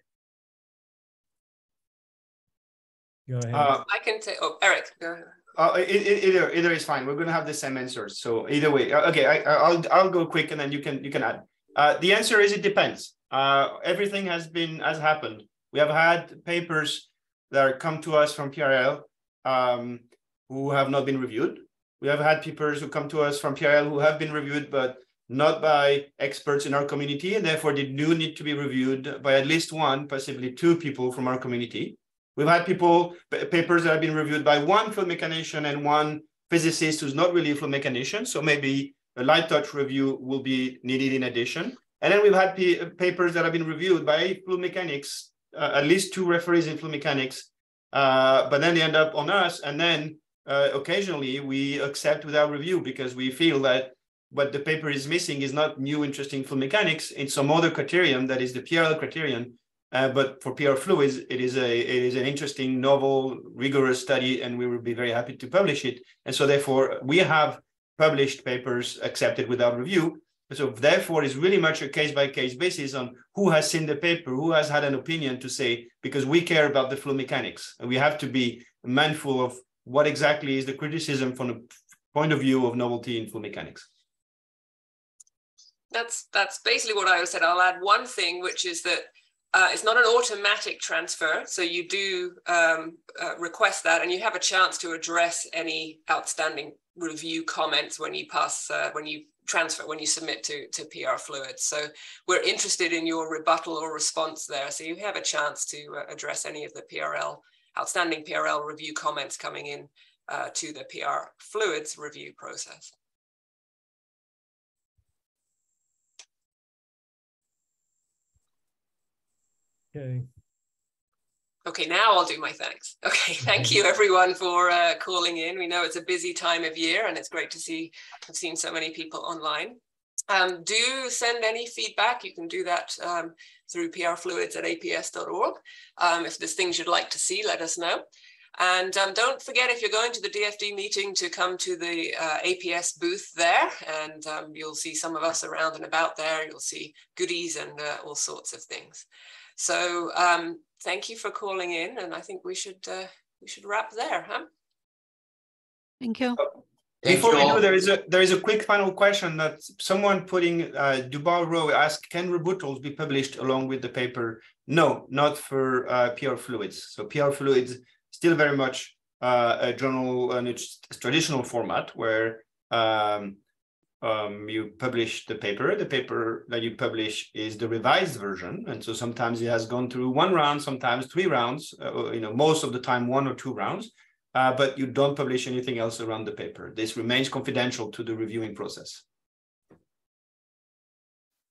Go ahead. Uh, I can take, oh, Eric, go ahead. Uh, either either is fine. We're going to have the same answers. So either way, uh, okay. I, will I'll go quick, and then you can you can add. Uh, the answer is it depends. Uh, everything has been has happened. We have had papers that come to us from PRL um, who have not been reviewed. We have had papers who come to us from PRL who have been reviewed, but not by experts in our community, and therefore they do need to be reviewed by at least one, possibly two people from our community. We've had people, papers that have been reviewed by one fluid mechanician and one physicist who's not really a fluid mechanician. So maybe a light touch review will be needed in addition. And then we've had papers that have been reviewed by fluid mechanics, uh, at least two referees in fluid mechanics, uh, but then they end up on us. And then uh, occasionally we accept without review because we feel that what the paper is missing is not new interesting fluid mechanics. It's some other criterion that is the PRL criterion uh, but for PR fluids, it is a it is an interesting, novel, rigorous study, and we will be very happy to publish it. And so, therefore, we have published papers accepted without review. So, therefore, it's really much a case by case basis on who has seen the paper, who has had an opinion to say, because we care about the fluid mechanics, and we have to be mindful of what exactly is the criticism from the point of view of novelty in fluid mechanics. That's that's basically what I said. I'll add one thing, which is that uh, it's not an automatic transfer, so you do um, uh, request that, and you have a chance to address any outstanding review comments when you pass uh, when you transfer when you submit to to PR Fluids. So we're interested in your rebuttal or response there, so you have a chance to uh, address any of the PRL outstanding PRL review comments coming in uh, to the PR Fluids review process. Okay. Okay, now I'll do my thanks. Okay, *laughs* thank you everyone for uh, calling in. We know it's a busy time of year and it's great to see, I've seen so many people online. Um, do send any feedback. You can do that um, through prfluids at aps.org. Um, if there's things you'd like to see, let us know. And um, don't forget, if you're going to the DFD meeting, to come to the uh, APS booth there, and um, you'll see some of us around and about there. You'll see goodies and uh, all sorts of things. So um, thank you for calling in, and I think we should uh, we should wrap there, huh? Thank you. Thank Before we all. do, there is a there is a quick final question that someone putting uh, Dubar Row asked: Can rebuttals be published along with the paper? No, not for uh, PR fluids. So PR fluids still very much uh, a journal and its traditional format where um, um, you publish the paper. The paper that you publish is the revised version, and so sometimes it has gone through one round, sometimes three rounds. Uh, you know, most of the time one or two rounds uh, but you don't publish anything else around the paper. This remains confidential to the reviewing process.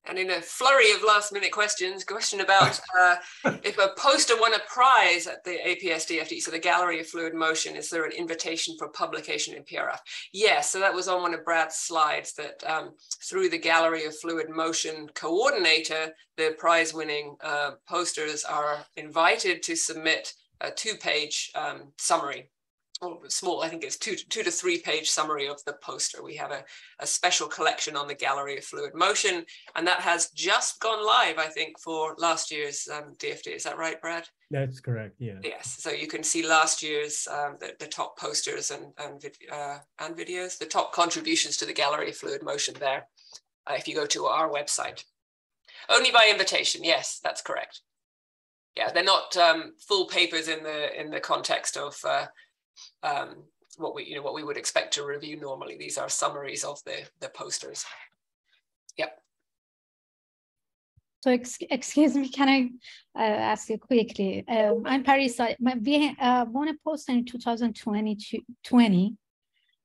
And in a flurry of last minute questions, question about *laughs* uh, if a poster won a prize at the APS DFD, so the Gallery of Fluid Motion, is there an invitation for publication in PRF? Yes, so that was on one of Brad's slides that um, through the Gallery of Fluid Motion coordinator, the prize winning uh, posters are invited to submit a two page um, summary or small, I think it's two, two to three page summary of the poster. We have a, a special collection on the Gallery of Fluid Motion, and that has just gone live, I think, for last year's um, DFD. Is that right, Brad? That's correct. Yeah. Yes. So you can see last year's um, the, the top posters and and, vid uh, and videos, the top contributions to the Gallery of Fluid Motion there. Uh, if you go to our website, only by invitation. Yes, that's correct. Yeah, they're not um, full papers in the in the context of uh, um, what we you know what we would expect to review normally. These are summaries of the the posters. Yep. So ex excuse me, can I uh, ask you quickly? Um, I'm Paris. I, my, we uh, won a poster in 2020. 20.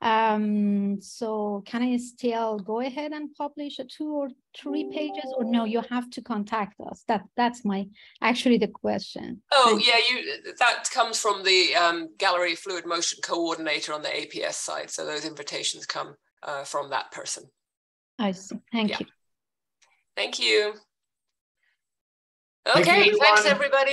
Um, so can I still go ahead and publish a two or three pages, or no? You have to contact us. That that's my actually the question. Oh yeah, you that comes from the um, Gallery Fluid Motion coordinator on the APS side. So those invitations come uh, from that person. I see. Thank Yeah. you. Thank you. Thank you, Okay, thanks everybody.